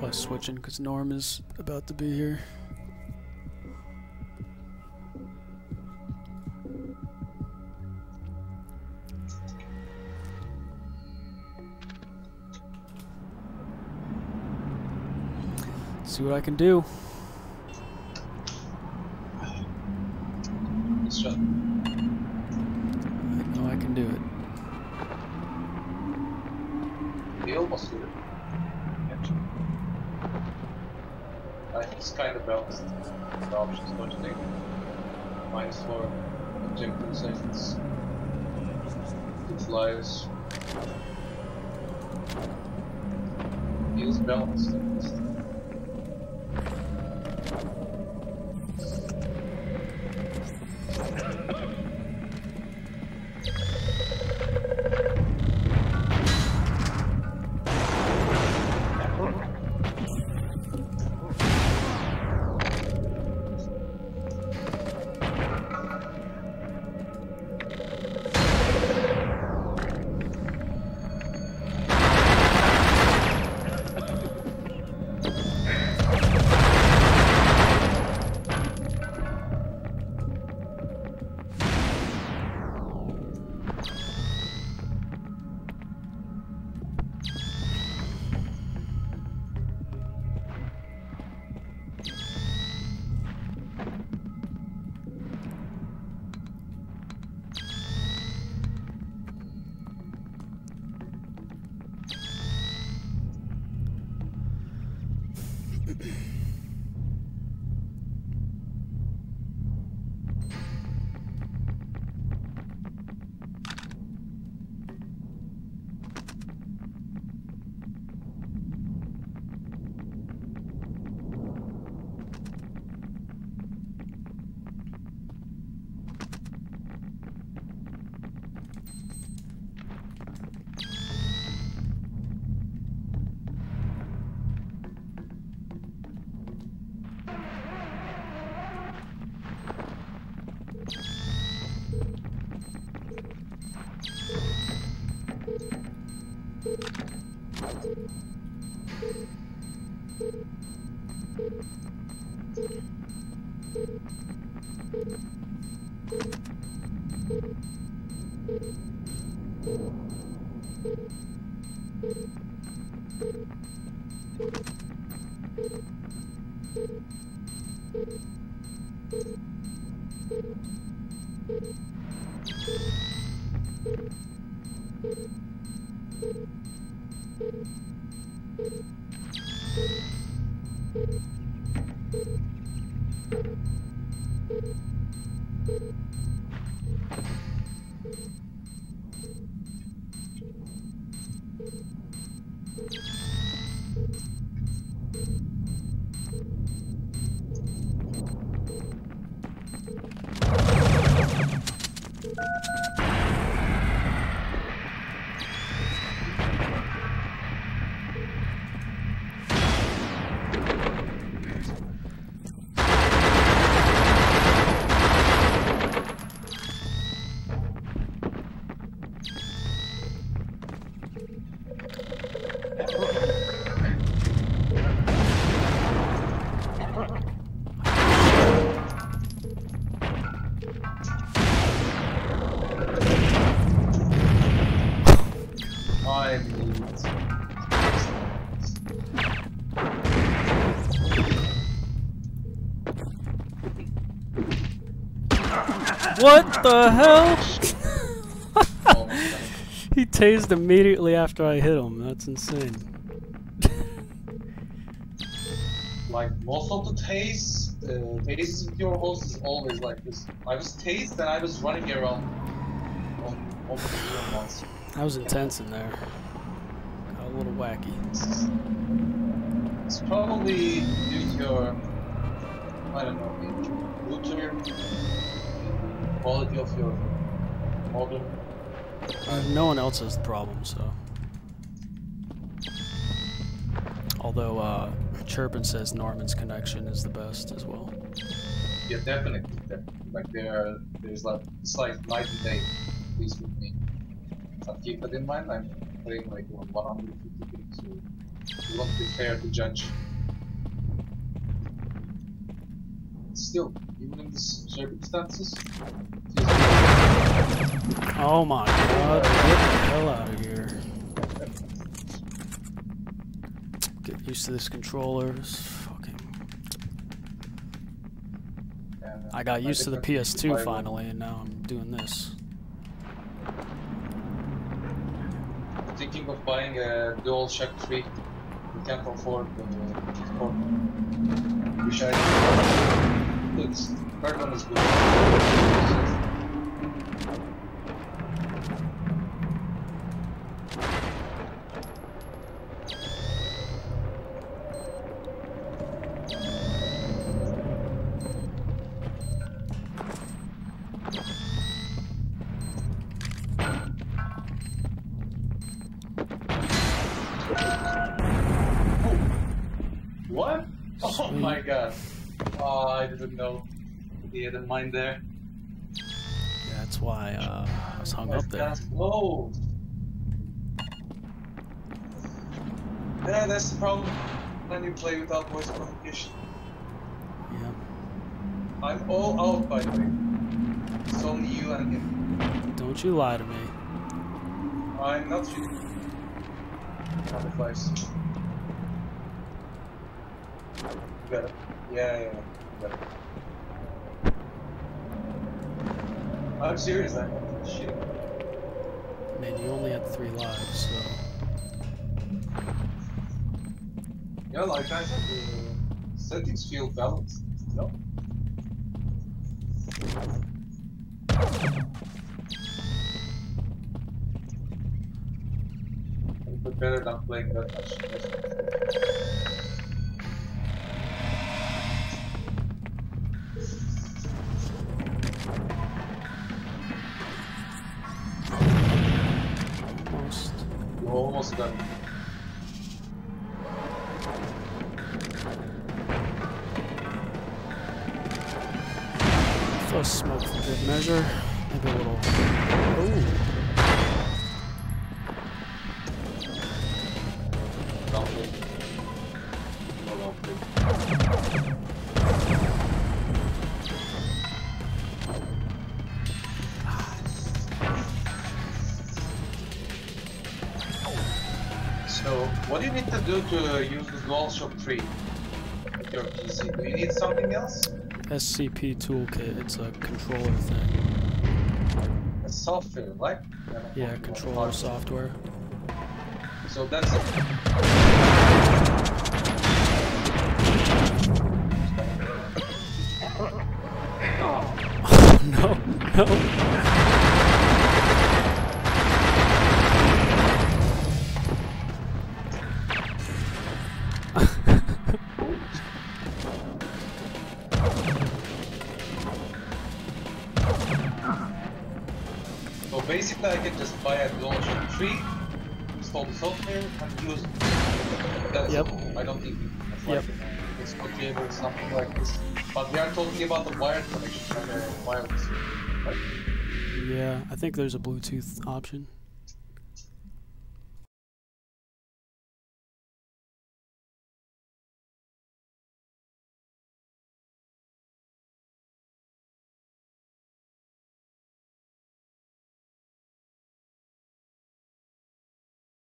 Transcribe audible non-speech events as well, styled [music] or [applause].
probably switching because Norm is about to be here. See what I can do. It's just I know I can do it. we almost did it. Actually. Balanced. The options, think? Minus four, injecting seconds, two flyers. Feels balanced Mm-hmm. [clears throat] at least. What the hell? [laughs] He tased immediately after I hit him. That's insane. like most of the tastes, uh, tastes with your host is always like this. I was tased and I was running around on on the once. Was intense in there. Got a little wacky. It's probably due to your, I don't know, router, quality of your modem. Uh, no one else has the problem, so. Although uh, Chirpin says Norman's connection is the best as well. Yeah, definitely. definitely. Like there, there's like it's like night and day. At least with me. Keep that in mind. I'm playing like 150 ping, so it won't be fair to judge. Still, even in these circumstances, Oh my god, get the hell out of here. Get used to this controller. Fucking. uh, I got used to the PS2 finally, and now I'm doing this. Thinking of buying a DualShock 3. We can't afford the port. Wish I did. It's third one is good. What? Oh my god. Oh, I didn't know. He had a mine there. Yeah, that's why uh, I was hung up there. Whoa. Yeah, that's the problem when you play without voice communication. Yeah. I'm all out, by the way. It's only you and him. Don't you lie to me. I'm not you. Not advice. You got it. Yeah, yeah, yeah. You got it. I'm serious, I'm not shit. Man, you only had three lives, so. Yeah, like I uh, said, the settings feel balanced. No? But better than playing that much. Done. Throw smoke for good measure. Maybe a little. Ooh. What do you need to do to use the DualShock 3 with your PC? Do you need something else? SCP toolkit. It's a controller thing. A software, like? Yeah, controller software. So that's it. [laughs] no, no. So basically, I can just buy a DualShock 3, install the software, and use it. That's Yep. it. I don't think it's like Yep. it's good cable or something like this. But we are talking about the wired connection, not wireless. Right? Yeah, I think there's a Bluetooth option.